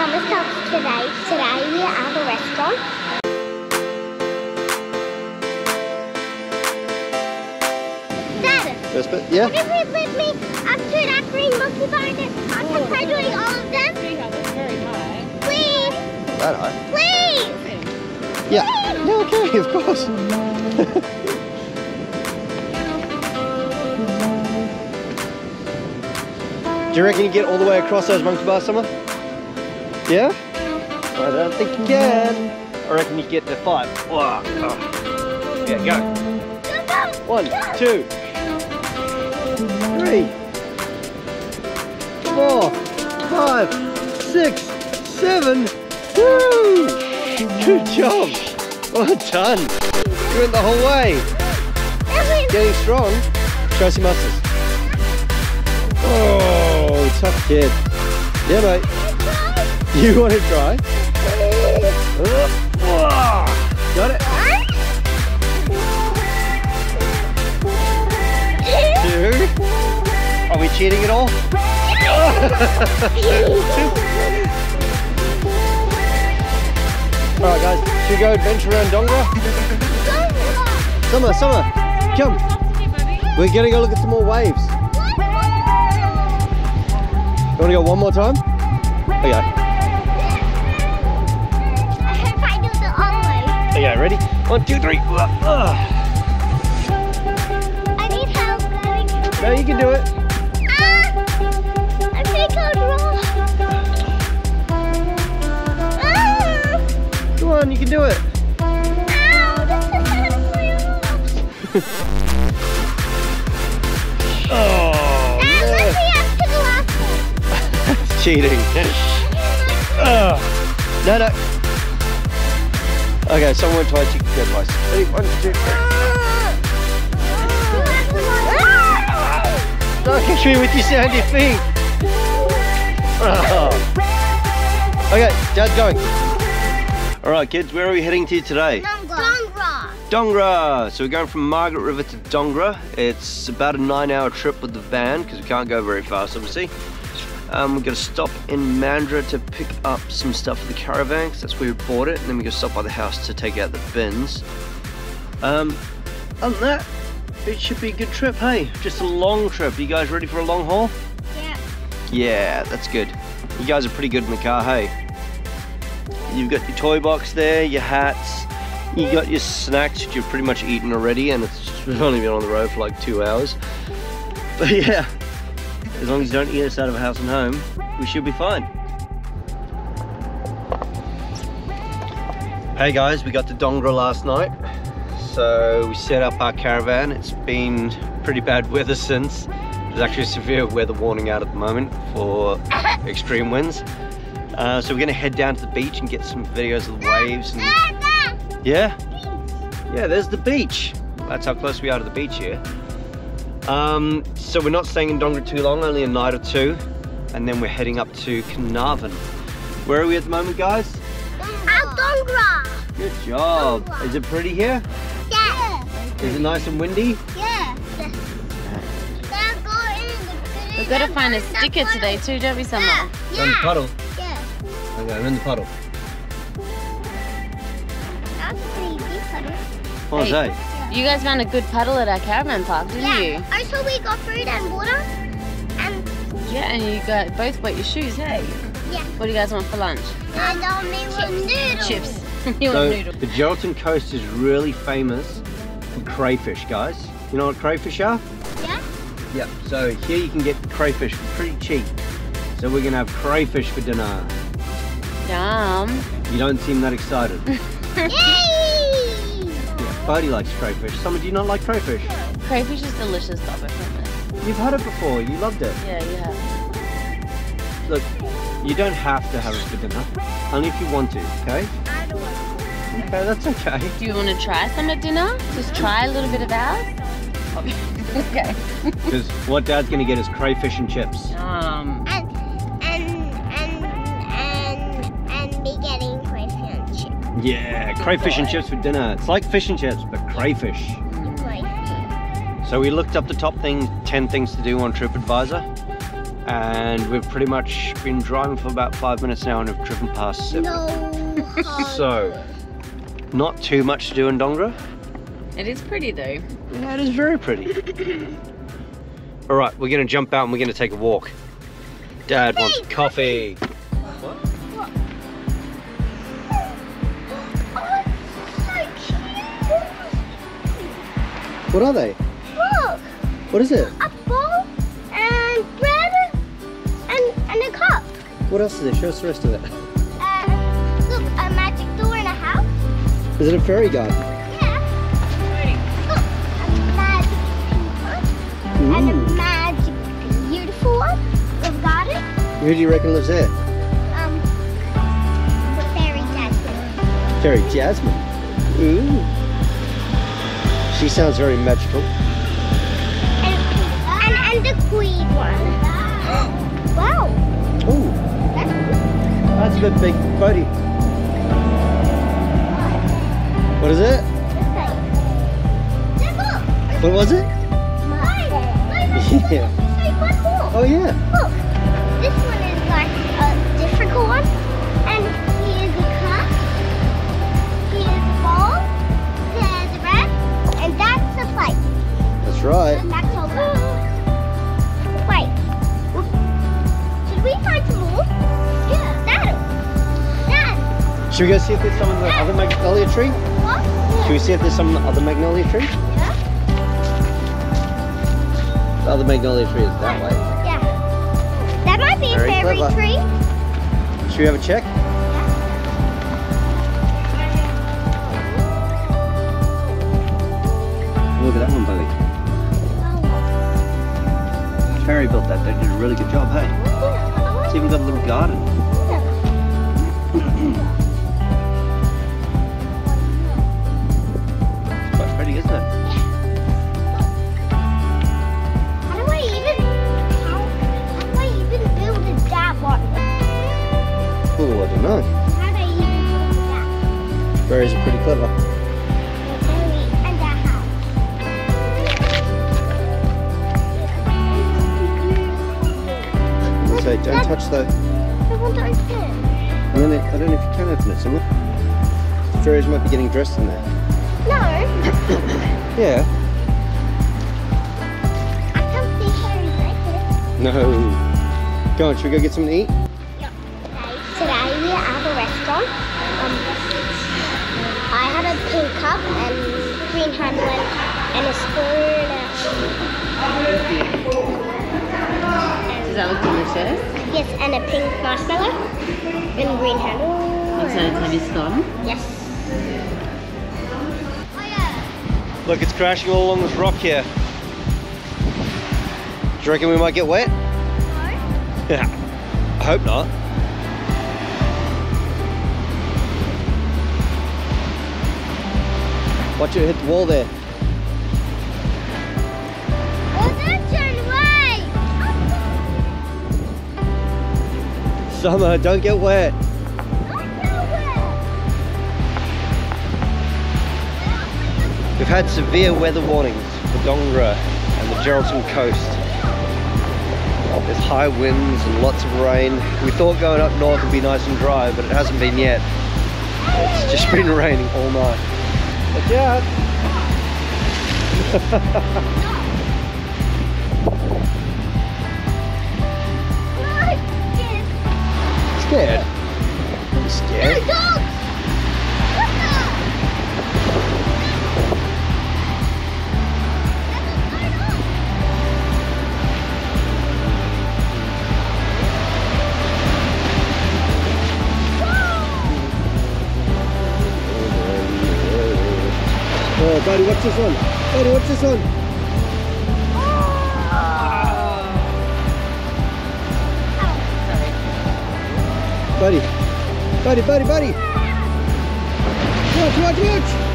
summer starts today. Today we are at the restaurant. Dad, First bit, yeah? would you please lead me up to that green monkey bar and I can try doing all of them? Please, That high. please. Yeah. Yeah, okay, of course. Do you reckon you get all the way across those monkey bars, Summer? Yeah? I don't think you can. I reckon you get to five. Oh. Yeah, go. One, two, three, four, five, six, seven. Woo! Good job. Well done. You went the whole way. Getting strong. Show us your muscles. Oh, tough kid. Yeah, mate. You want to try? Got it. Two. Are we cheating at all? Alright guys, should we go adventure around Dongara? Summer, Summer, come. We're gonna go look at some more waves. You wanna go one more time? Okay. Okay, ready? One, two, three. I need help. No, you can do it. Ah! I think I'm wrong. Ah! Come on, you can do it. Ow! This is kind. Oh, Dad, no. let me up to the last one. That's cheating. No, no. Okay, someone try to go twice. Ready? One, two, three. Don't kick me with your sandy feet. Okay, Dad's going. All right, kids, where are we heading to today? Dongara. Dongara. So we're going from Margaret River to Dongara. It's about a nine-hour trip with the van because we can't go very fast, obviously. Um, we're going to stop in Mandurah to pick up some stuff for the caravan because that's where we bought it. And then we're going to stop by the house to take out the bins. Um, other than that, it should be a good trip, hey? Just a long trip. You guys ready for a long haul? Yeah. Yeah, that's good. You guys are pretty good in the car, hey? You've got your toy box there, your hats, you got your snacks that you've pretty much eaten already, and it's we've only been on the road for like two hours. But yeah, as long as you don't eat us out of a house and home, we should be fine. Hey guys, we got to Dongara last night. So we set up our caravan. It's been pretty bad weather since. There's actually a severe weather warning out at the moment for extreme winds. Uh, so we're gonna head down to the beach and get some videos of the waves. And, yeah, yeah, there's the beach. That's how close we are to the beach here. Um, so we're not staying in Dongara too long, only a night or two, and then we're heading up to Carnarvon. Where are we at the moment, guys? At Dongara. Good job. Is it pretty here? Yeah. Is it nice and windy? Yeah. We've got to find a sticker today too, don't we, Summer? In the puddle. Yeah. Okay, I'm in the puddle. That's pretty deep, puddle. What was Hey. that? You guys found a good puddle at our caravan park, didn't you? Yeah. you? Also, we got food and water. And Yeah, and you got both wet your shoes, hey? yeah. What do you guys want for lunch? And on me was noodles. Chips. you So want noodles? the Geraldton coast is really famous for crayfish, guys. You know what crayfish are? Yeah. Yep. So here you can get crayfish for pretty cheap. So we're gonna have crayfish for dinner. Yum. You don't seem that excited. Yay! Bodie likes crayfish. Summer, do you not like crayfish? Crayfish is delicious, isn't You've had it before. You loved it. Yeah, you have. Look, you don't have to have it for dinner. Only if you want to, okay? I don't want Okay, that's okay. Do you want to try some at dinner? Just try a little bit of ours? okay. Because what Dad's gonna get is crayfish and chips. Um, Yeah, crayfish and chips for dinner. It's like fish and chips, but crayfish. So we looked up the top thing, 10 things to do on TripAdvisor. and we've pretty much been driving for about five minutes now and have driven past seven. No. So, not too much to do in Dongara. It is pretty though. Yeah, it is very pretty. All right, we're gonna jump out and we're gonna take a walk. Dad wants Hey, coffee. What are they? Look, What is it? a bowl and bread and, and a cup. What else is there? Show us the rest of it. Uh, look, a magic door in a house. Is it a fairy garden? Yeah. Look, a magic pink and a magic beautiful one. We've got it. Who do you reckon lives there? Um, fairy jasmine. Fairy Jasmine. Ooh. She sounds very magical. And, and, and the queen one. wow, Ooh, that's cool. that's a bit big buddy. What is it? What was it? Yeah. Oh yeah. Look, this one is like a difficult one. That's right. And that's all that. Wait. Should we find some more? Yeah. Dad. Dad. Should we go see if there's some in the other magnolia tree? What? Should we see if there's some in the other magnolia tree? Yeah. The other magnolia tree is that way. Yeah. That might be a Very fairy clever. tree. Should we have a check? Yeah. Look at that one, buddy. Fairy built that. They did a really good job, hey? It's even got a little garden. It's quite pretty, isn't it? How do I even how, how do I even build a that? Oh, I don't know. How do I even build that? Fairies are pretty clever. So don't touch the. I want to open it. And then it, I don't know if you can open it, Simon. Fairies might be getting dressed in there. No, Yeah. I can't see fairies here. No. Go on, should we go get something to eat? That? Yes, and a pink marshmallow and green handle. Excited to have your scone? Yes. Look, it's crashing all along this rock here. Do you reckon we might get wet? Yeah. I hope not. Watch it hit the wall there. Summer, don't get wet. We've had severe weather warnings for Dongara and the Geraldton coast. There's high winds and lots of rain. We thought going up north would be nice and dry, but it hasn't been yet. It's just been raining all night. Watch out! Scared? I'm scared. Oh, buddy, watch this one. Buddy, watch this one. Buddy, buddy, buddy. Watch, watch, watch.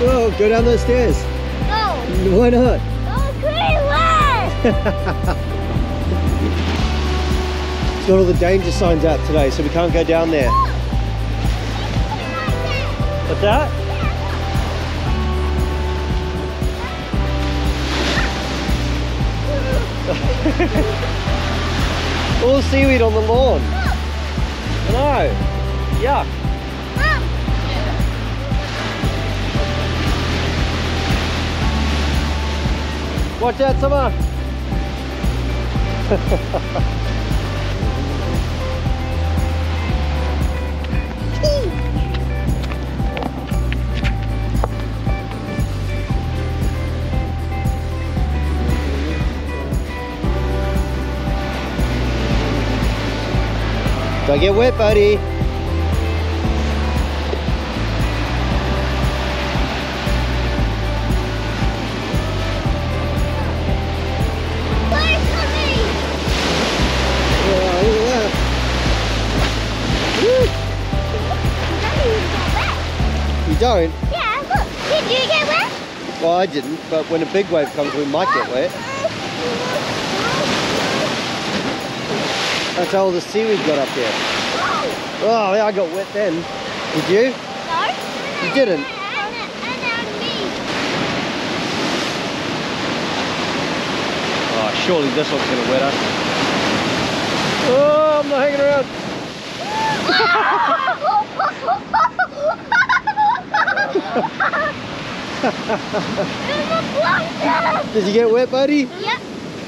Whoa, go down those stairs. Why not? It's Got all the danger signs out today, so we can't go down there. What's that? All seaweed on the lawn. I know. Yuck. Watch out, Summer. Don't get wet, buddy. Where's coming? Oh, look at that. Woo. You don't? Yeah, look. Did you get wet? Well, I didn't, but when a big wave comes, we might get wet. That's how all the seaweed got up there. Oh, yeah, I got wet then. Did you? No. You didn't? And, and, and me. Oh, surely this one's gonna wet us. Oh, I'm not hanging around. Did you get wet, buddy? Yep.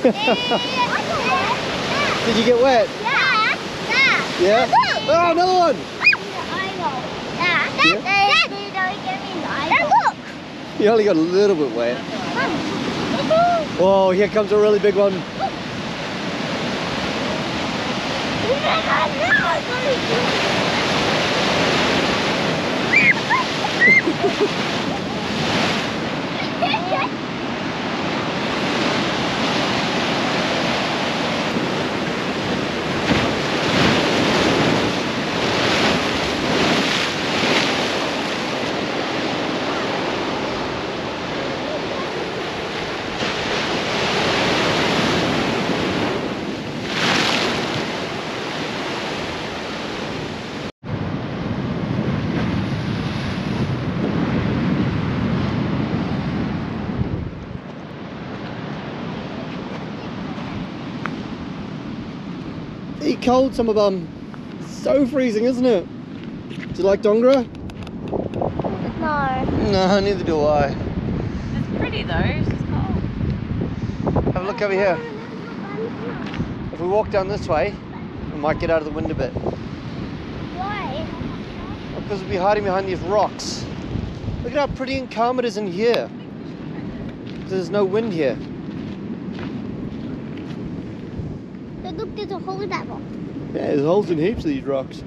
Did you get wet? Yeah. Oh, another one! Yeah. Dad, Dad, Dad, look. You only got a little bit wet. Whoa, here comes a really big one. Cold, some of them. So freezing, isn't it? Do you like Dongara? No. No, neither do I. It's pretty though. It's just cold. Have a look over here. If we walk down this way, we might get out of the wind a bit. Why? Because we'll be hiding behind these rocks. Look at how pretty and calm it is in here. There's no wind here. But look, there's in that rock. Yeah, there's holes in heaps of these rocks.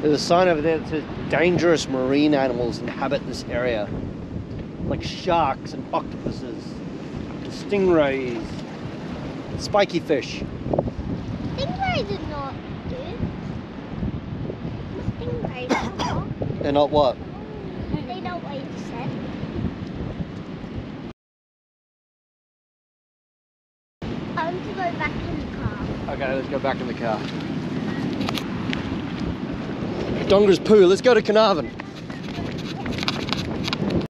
There's a sign over there that says dangerous marine animals inhabit this area. Like sharks and octopuses, stingrays, spiky fish. Stingrays did not. Stingrays are not. They're not what? They know what you said. I want to go back in the Go back in the car. Dongara's poo, let's go to Carnarvon.